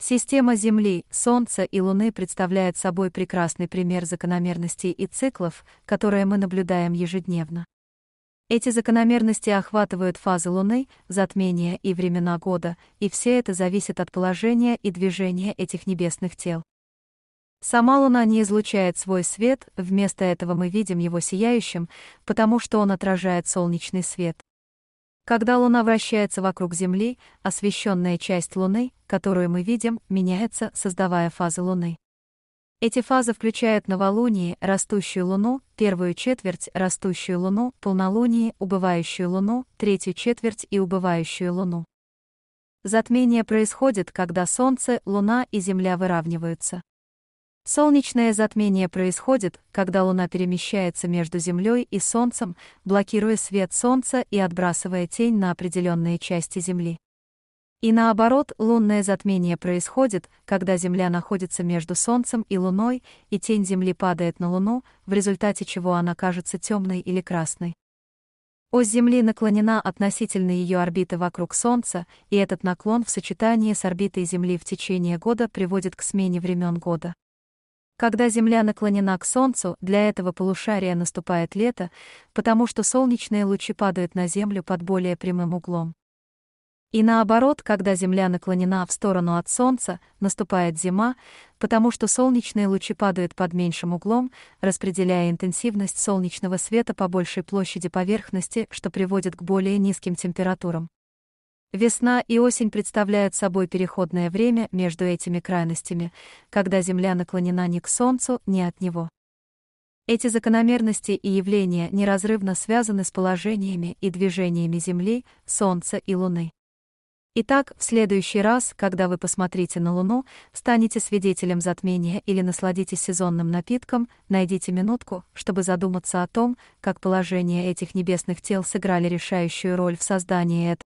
Система Земли, Солнца и Луны представляет собой прекрасный пример закономерностей и циклов, которые мы наблюдаем ежедневно. Эти закономерности охватывают фазы Луны, затмения и времена года, и все это зависит от положения и движения этих небесных тел. Сама Луна не излучает свой свет, вместо этого мы видим его сияющим, потому что он отражает солнечный свет. Когда Луна вращается вокруг Земли, освещенная часть Луны, которую мы видим, меняется, создавая фазы Луны. Эти фазы включают новолуние, растущую Луну, первую четверть, растущую Луну, полнолуние, убывающую Луну, третью четверть и убывающую Луну. Затмение происходит, когда Солнце, Луна и Земля выравниваются. Солнечное затмение происходит, когда Луна перемещается между Землей и Солнцем, блокируя свет Солнца и отбрасывая тень на определенные части Земли. И наоборот, лунное затмение происходит, когда Земля находится между Солнцем и Луной, и тень Земли падает на Луну, в результате чего она кажется темной или красной. Ось Земли наклонена относительно ее орбиты вокруг Солнца, и этот наклон в сочетании с орбитой Земли в течение года приводит к смене времен года. Когда Земля наклонена к Солнцу, для этого полушария наступает лето, потому что солнечные лучи падают на Землю под более прямым углом. И наоборот, когда Земля наклонена в сторону от Солнца, наступает зима, потому что солнечные лучи падают под меньшим углом, распределяя интенсивность солнечного света по большей площади поверхности, что приводит к более низким температурам. Весна и осень представляют собой переходное время между этими крайностями, когда Земля наклонена ни к Солнцу, ни от него. Эти закономерности и явления неразрывно связаны с положениями и движениями Земли, Солнца и Луны. Итак, в следующий раз, когда вы посмотрите на Луну, станете свидетелем затмения или насладитесь сезонным напитком, найдите минутку, чтобы задуматься о том, как положение этих небесных тел сыграли решающую роль в создании этого.